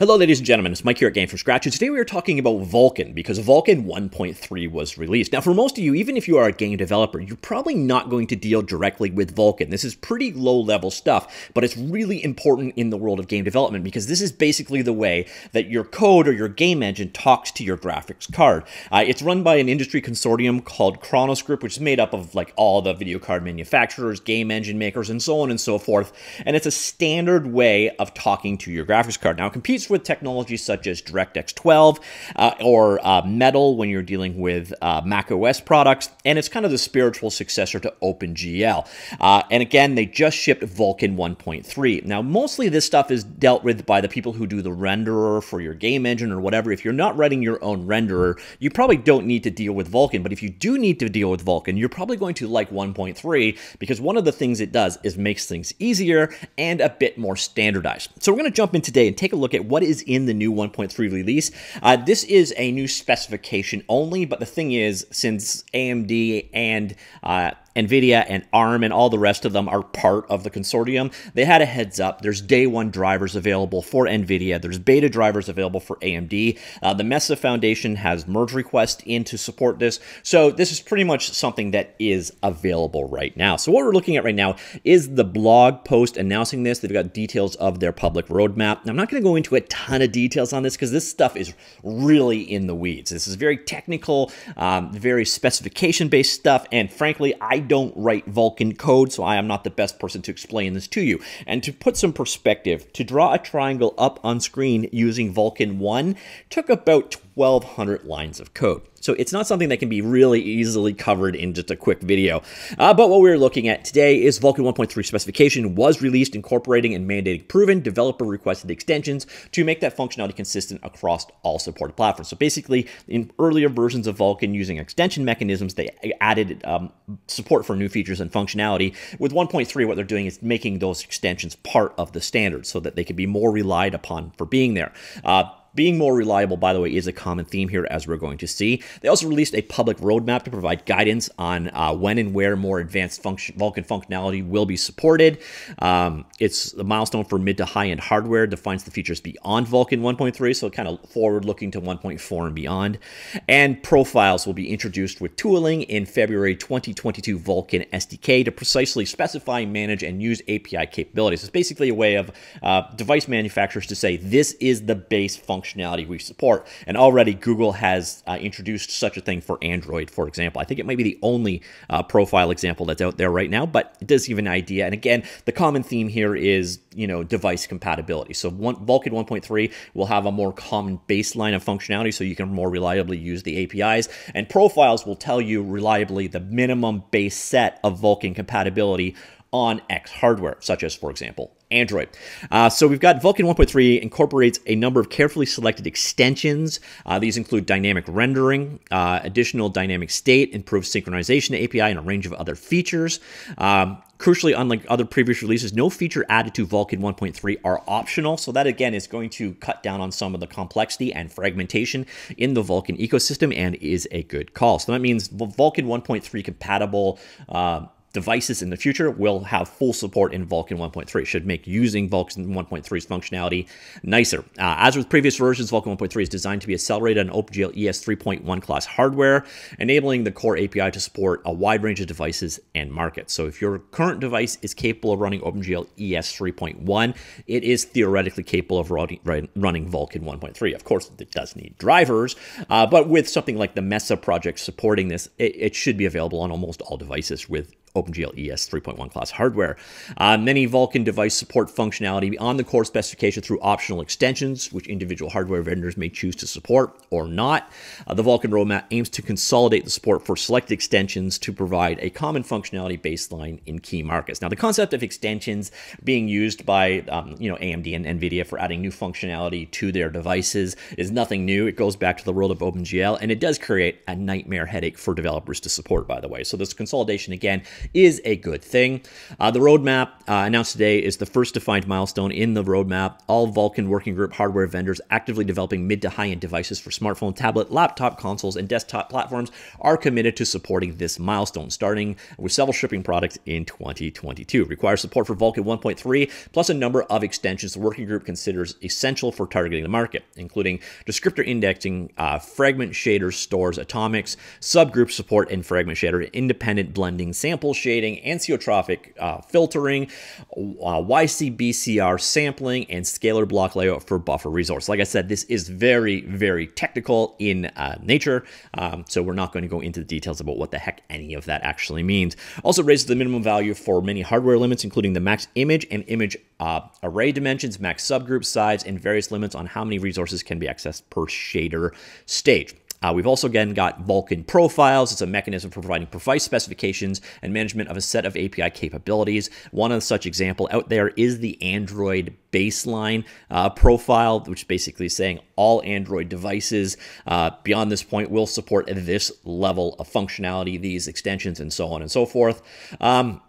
Hello, ladies and gentlemen. It's Mike here at Game from Scratch, and today we are talking about Vulkan because Vulkan 1.3 was released. Now, for most of you, even if you are a game developer, you're probably not going to deal directly with Vulkan. This is pretty low-level stuff, but it's really important in the world of game development because this is basically the way that your code or your game engine talks to your graphics card. Uh, it's run by an industry consortium called Khronos Group, which is made up of like all the video card manufacturers, game engine makers, and so on and so forth. And it's a standard way of talking to your graphics card. Now, it competes with technologies such as DirectX 12 uh, or uh, Metal when you're dealing with uh, Mac OS products, and it's kind of the spiritual successor to OpenGL. Uh, and again, they just shipped Vulkan 1.3. Now, mostly this stuff is dealt with by the people who do the renderer for your game engine or whatever. If you're not writing your own renderer, you probably don't need to deal with Vulkan, but if you do need to deal with Vulkan, you're probably going to like 1.3 because one of the things it does is makes things easier and a bit more standardized. So we're going to jump in today and take a look at what what is in the new 1.3 release. Uh, this is a new specification only, but the thing is, since AMD and uh, NVIDIA and ARM and all the rest of them are part of the consortium. They had a heads up. There's day one drivers available for NVIDIA. There's beta drivers available for AMD. Uh, the Mesa Foundation has merge requests in to support this. So this is pretty much something that is available right now. So what we're looking at right now is the blog post announcing this. They've got details of their public roadmap. Now, I'm not going to go into a ton of details on this because this stuff is really in the weeds. This is very technical, um, very specification-based stuff, and frankly, I don't write Vulkan code, so I am not the best person to explain this to you. And to put some perspective, to draw a triangle up on screen using Vulkan 1 took about 1,200 lines of code. So it's not something that can be really easily covered in just a quick video. Uh, but what we're looking at today is Vulkan 1.3 specification was released incorporating and mandating proven developer requested extensions to make that functionality consistent across all supported platforms. So basically, in earlier versions of Vulkan using extension mechanisms, they added um, support for new features and functionality. With 1.3, what they're doing is making those extensions part of the standard so that they can be more relied upon for being there. Uh, being more reliable, by the way, is a common theme here, as we're going to see. They also released a public roadmap to provide guidance on uh, when and where more advanced function, Vulkan functionality will be supported. Um, it's a milestone for mid to high end hardware, defines the features beyond Vulkan 1.3, so kind of forward looking to 1.4 and beyond. And profiles will be introduced with tooling in February 2022 Vulkan SDK to precisely specify, manage, and use API capabilities. It's basically a way of uh, device manufacturers to say this is the base function functionality we support. And already Google has uh, introduced such a thing for Android, for example. I think it might be the only uh, profile example that's out there right now, but it does give an idea. And again, the common theme here is, you know, device compatibility. So one, Vulkan 1.3 will have a more common baseline of functionality so you can more reliably use the APIs. And profiles will tell you reliably the minimum base set of Vulkan compatibility on X hardware, such as, for example, Android. Uh, so we've got Vulkan 1.3 incorporates a number of carefully selected extensions. Uh, these include dynamic rendering, uh, additional dynamic state, improved synchronization API, and a range of other features. Um, crucially, unlike other previous releases, no feature added to Vulkan 1.3 are optional. So that again is going to cut down on some of the complexity and fragmentation in the Vulkan ecosystem and is a good call. So that means Vulkan 1.3 compatible uh, devices in the future will have full support in Vulkan 1.3. Should make using Vulkan 1.3's functionality nicer. Uh, as with previous versions, Vulkan 1.3 is designed to be accelerated on OpenGL ES 3.1 class hardware, enabling the core API to support a wide range of devices and markets. So if your current device is capable of running OpenGL ES 3.1, it is theoretically capable of running, running Vulkan 1.3. Of course, it does need drivers, uh, but with something like the Mesa project supporting this, it, it should be available on almost all devices with OpenGL ES 3.1 class hardware. Uh, many Vulkan device support functionality on the core specification through optional extensions, which individual hardware vendors may choose to support or not. Uh, the Vulkan roadmap aims to consolidate the support for selected extensions to provide a common functionality baseline in key markets. Now, the concept of extensions being used by um, you know AMD and NVIDIA for adding new functionality to their devices is nothing new. It goes back to the world of OpenGL, and it does create a nightmare headache for developers to support, by the way. So this consolidation, again, is a good thing. Uh, the roadmap uh, announced today is the first defined milestone in the roadmap. All Vulkan Working Group hardware vendors actively developing mid to high end devices for smartphone, tablet, laptop, consoles, and desktop platforms are committed to supporting this milestone, starting with several shipping products in 2022. Requires support for Vulkan 1.3 plus a number of extensions the working group considers essential for targeting the market, including descriptor indexing, uh, fragment shader stores, atomics, subgroup support and fragment shader, independent blending, sample shading, anisotropic uh, filtering, uh, YCBCR sampling, and scalar block layout for buffer resource. Like I said, this is very, very technical in uh, nature, um, so we're not going to go into the details about what the heck any of that actually means. Also raises the minimum value for many hardware limits, including the max image and image uh, array dimensions, max subgroup size, and various limits on how many resources can be accessed per shader stage. Uh, we've also again got Vulkan profiles. It's a mechanism for providing precise specifications and management of a set of API capabilities. One such example out there is the Android baseline uh, profile, which is basically saying all Android devices uh, beyond this point will support this level of functionality, these extensions, and so on and so forth. Um,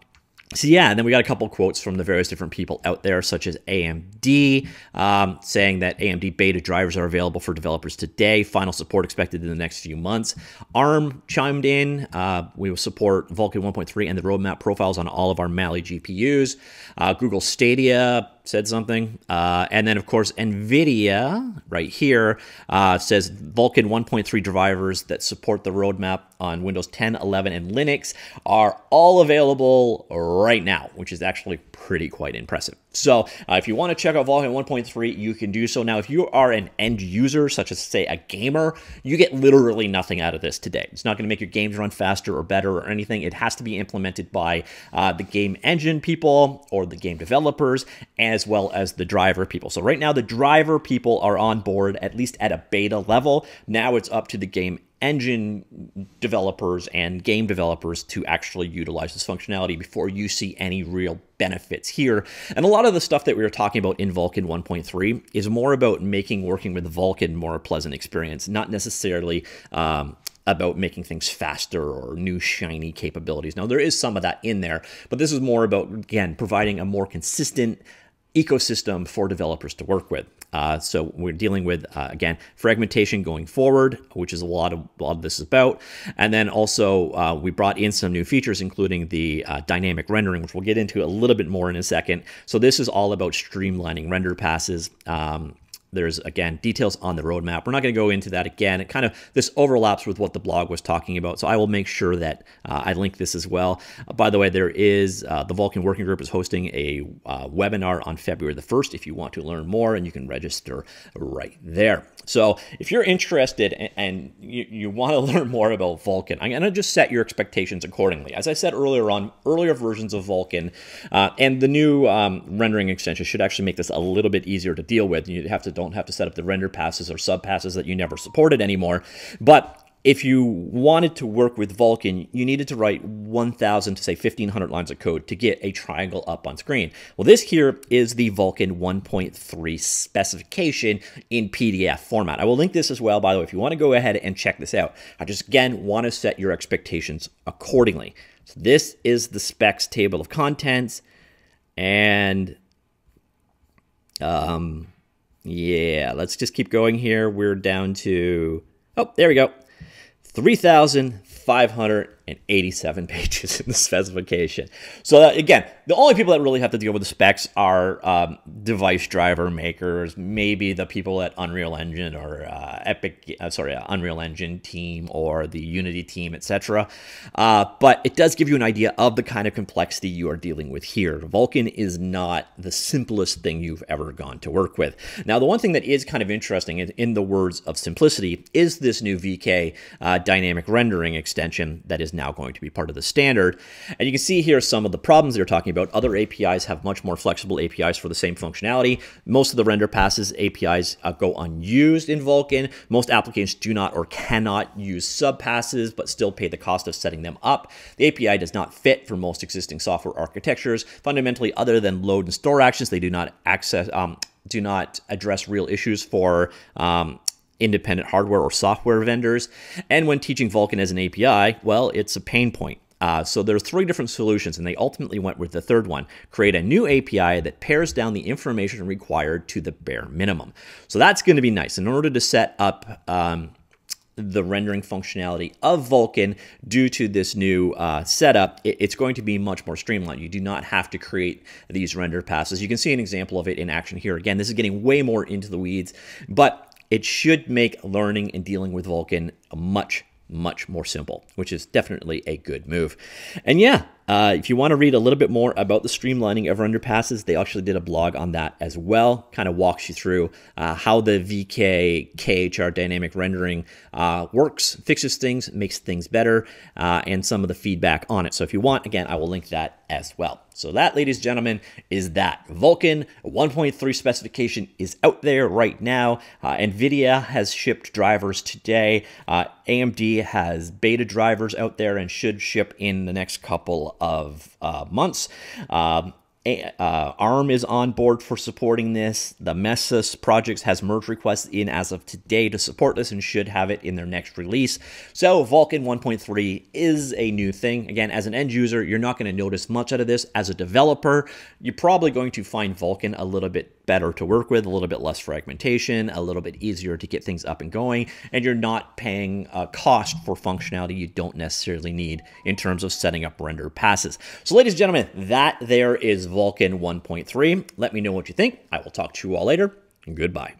so yeah, and then we got a couple quotes from the various different people out there, such as AMD, um, saying that AMD beta drivers are available for developers today. Final support expected in the next few months. ARM chimed in. Uh, we will support Vulkan 1.3 and the roadmap profiles on all of our Mali GPUs. Uh, Google Stadia said something. Uh, and then, of course, NVIDIA right here uh, says Vulkan 1.3 drivers that support the roadmap on Windows 10, 11, and Linux are all available right now, which is actually pretty quite impressive. So uh, if you want to check out Vulkan 1.3, you can do so. Now, if you are an end user, such as, say, a gamer, you get literally nothing out of this today. It's not going to make your games run faster or better or anything. It has to be implemented by uh, the game engine people or the game developers, as well as the driver people. So right now, the driver people are on board, at least at a beta level. Now it's up to the game engine developers and game developers to actually utilize this functionality before you see any real benefits here. And a lot of the stuff that we were talking about in Vulkan 1.3 is more about making working with Vulkan more a pleasant experience, not necessarily um, about making things faster or new shiny capabilities. Now, there is some of that in there, but this is more about, again, providing a more consistent ecosystem for developers to work with. Uh, so we're dealing with uh, again fragmentation going forward, which is a lot of a lot of this is about, and then also uh, we brought in some new features, including the uh, dynamic rendering, which we'll get into a little bit more in a second. So this is all about streamlining render passes. Um, there's again details on the roadmap. We're not going to go into that again. It kind of this overlaps with what the blog was talking about, so I will make sure that uh, I link this as well. Uh, by the way, there is uh, the Vulkan Working Group is hosting a uh, webinar on February the first. If you want to learn more, and you can register right there. So if you're interested and, and you, you want to learn more about Vulkan, I'm going to just set your expectations accordingly. As I said earlier on, earlier versions of Vulkan uh, and the new um, rendering extension should actually make this a little bit easier to deal with. You have to don't have to set up the render passes or sub passes that you never supported anymore. But if you wanted to work with Vulkan, you needed to write 1,000 to say 1,500 lines of code to get a triangle up on screen. Well, this here is the Vulkan 1.3 specification in PDF format. I will link this as well, by the way, if you want to go ahead and check this out. I just, again, want to set your expectations accordingly. So this is the specs table of contents, and um, yeah, let's just keep going here. We're down to, oh, there we go. 3,587 pages in the specification. So that, again, the only people that really have to deal with the specs are um, device driver makers, maybe the people at Unreal Engine or uh, Epic, uh, sorry, uh, Unreal Engine team or the Unity team, etc. Uh, but it does give you an idea of the kind of complexity you are dealing with here. Vulkan is not the simplest thing you've ever gone to work with. Now, the one thing that is kind of interesting in, in the words of simplicity is this new VK uh, dynamic rendering extension that is now going to be part of the standard. And you can see here some of the problems they're talking about. Other APIs have much more flexible APIs for the same functionality. Most of the render passes APIs uh, go unused in Vulkan. Most applications do not or cannot use subpasses, but still pay the cost of setting them up. The API does not fit for most existing software architectures. Fundamentally, other than load and store actions, they do not access um, do not address real issues for um, independent hardware or software vendors. And when teaching Vulkan as an API, well, it's a pain point. Uh, so there are three different solutions, and they ultimately went with the third one create a new API that pares down the information required to the bare minimum. So that's going to be nice. In order to set up um, the rendering functionality of Vulkan due to this new uh, setup, it, it's going to be much more streamlined. You do not have to create these render passes. You can see an example of it in action here. Again, this is getting way more into the weeds, but it should make learning and dealing with Vulkan much much more simple, which is definitely a good move. And yeah, uh, if you want to read a little bit more about the streamlining of render passes, they actually did a blog on that as well. Kind of walks you through uh, how the VK KHR dynamic rendering uh, works, fixes things, makes things better, uh, and some of the feedback on it. So if you want, again, I will link that as well. So that, ladies and gentlemen, is that. Vulkan 1.3 specification is out there right now. Uh, NVIDIA has shipped drivers today. Uh, AMD has beta drivers out there and should ship in the next couple of uh, months. Um, uh, ARM is on board for supporting this. The Mesa's projects has merge requests in as of today to support this and should have it in their next release. So Vulkan 1.3 is a new thing. Again, as an end user, you're not going to notice much out of this. As a developer, you're probably going to find Vulkan a little bit better to work with, a little bit less fragmentation, a little bit easier to get things up and going, and you're not paying a cost for functionality you don't necessarily need in terms of setting up render passes. So ladies and gentlemen, that there is Vulkan 1.3. Let me know what you think. I will talk to you all later, goodbye.